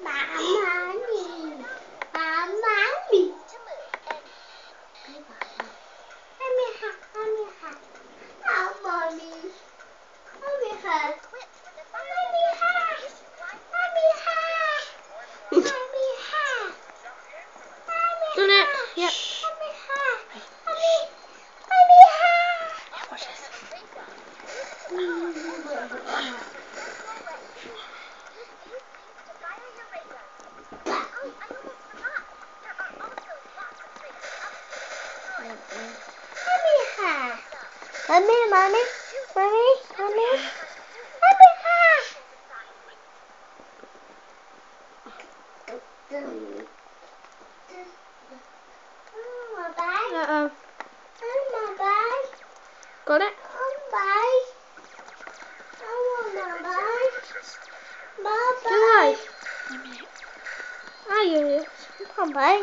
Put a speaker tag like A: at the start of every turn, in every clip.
A: 妈妈咪，妈妈咪，咪，咪，妈妈咪，咪，
B: Mommy, mommy, mommy, mommy, mommy,
A: Uh oh. Got it? Why? Are you?
B: Come bye.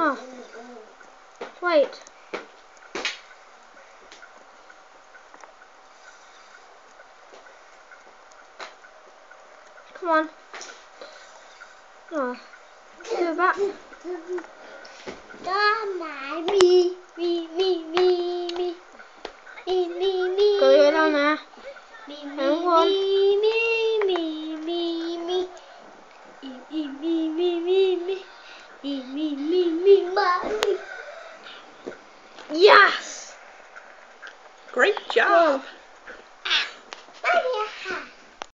A: oh, wait. Come on. Oh, do that.
B: Me, me, me, me, me. Me, me, me. Me,
A: And one.
B: me, me,
C: Yes! Great job.